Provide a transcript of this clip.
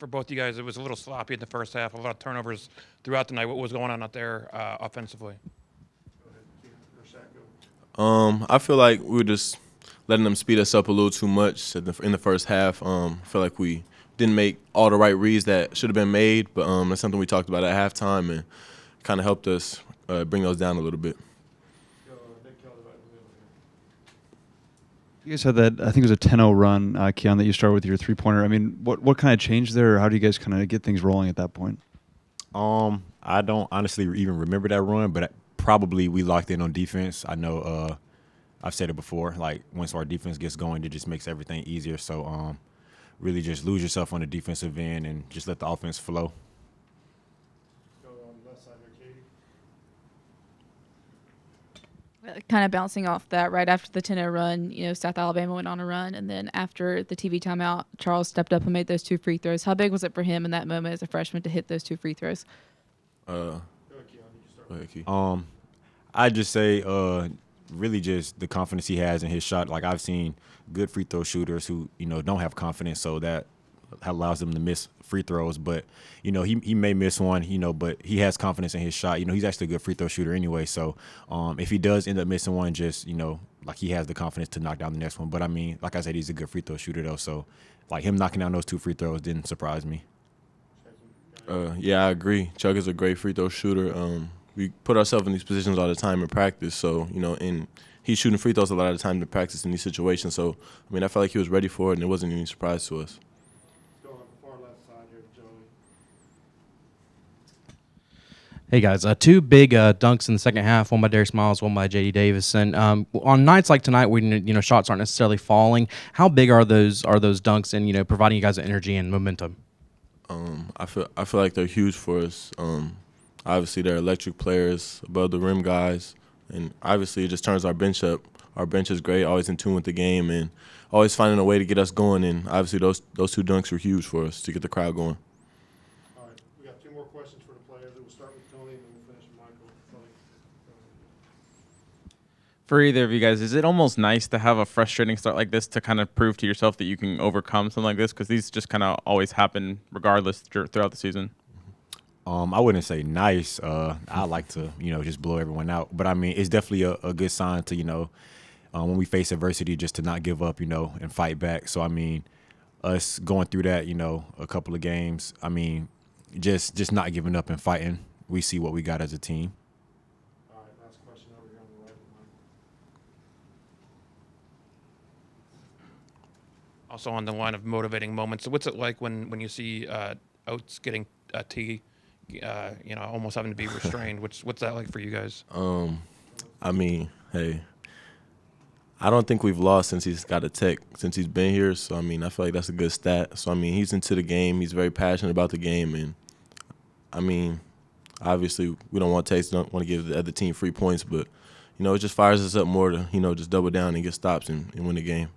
for both you guys, it was a little sloppy in the first half, a lot of turnovers throughout the night. What was going on out there uh, offensively? Um, I feel like we were just letting them speed us up a little too much in the, first half. Um, I feel like we didn't make all the right reads that should have been made, but um, that's something we talked about at halftime and kind of helped us uh, bring those down a little bit. You guys had that, I think it was a 10-0 run, uh, Keon, that you started with your three-pointer. I mean, what what kind of changed there, or how do you guys kind of get things rolling at that point? Um, I don't honestly even remember that run, but probably we locked in on defense. I know uh, I've said it before. Like once our defense gets going, it just makes everything easier. So um, really just lose yourself on the defensive end and just let the offense flow. Kind of bouncing off that right after the 10 0 run, you know, South Alabama went on a run. And then after the TV timeout, Charles stepped up and made those two free throws. How big was it for him in that moment as a freshman to hit those two free throws? Uh, go ahead, Key. Um, I just say, uh, really just the confidence he has in his shot. Like I've seen good free throw shooters who you know don't have confidence, so that allows them to miss free throws. But you know he he may miss one, you know, but he has confidence in his shot. You know he's actually a good free throw shooter anyway. So um, if he does end up missing one, just you know like he has the confidence to knock down the next one. But I mean, like I said, he's a good free throw shooter though. So like him knocking down those two free throws didn't surprise me. Uh, yeah, I agree. Chuck is a great free throw shooter. Um, we put ourselves in these positions all the time in practice, so you know, and he's shooting free throws a lot of the time in practice in these situations. So, I mean, I felt like he was ready for it, and it wasn't any surprise to us. Hey guys, uh, two big uh, dunks in the second half. One by Darius Miles, one by J.D. Davison. Um, on nights like tonight, when you know shots aren't necessarily falling, how big are those are those dunks and you know providing you guys energy and momentum? Um, I feel I feel like they're huge for us. Um, obviously, they're electric players, above the rim guys, and obviously it just turns our bench up. Our bench is great, always in tune with the game, and always finding a way to get us going. And obviously, those those two dunks were huge for us to get the crowd going. All right, we got two more questions for the players. We'll start with Tony, and then we'll finish with Michael. Tony. For either of you guys, is it almost nice to have a frustrating start like this to kind of prove to yourself that you can overcome something like this? Because these just kind of always happen regardless throughout the season. Um, I wouldn't say nice. Uh, I like to, you know, just blow everyone out. But I mean, it's definitely a, a good sign to, you know, um, when we face adversity, just to not give up, you know, and fight back. So I mean, us going through that, you know, a couple of games. I mean, just just not giving up and fighting. We see what we got as a team. All right, last question over here on the right with Michael. Also on the line of motivating moments. So what's it like when when you see uh, Oats getting a T, uh, you know, almost having to be restrained? what's what's that like for you guys? Um, I mean, hey, I don't think we've lost since he's got a tech since he's been here. So I mean, I feel like that's a good stat. So I mean, he's into the game. He's very passionate about the game, and I mean, obviously we don't want to don't want to give the other team free points, but you know, it just fires us up more to you know just double down and get stops and, and win the game.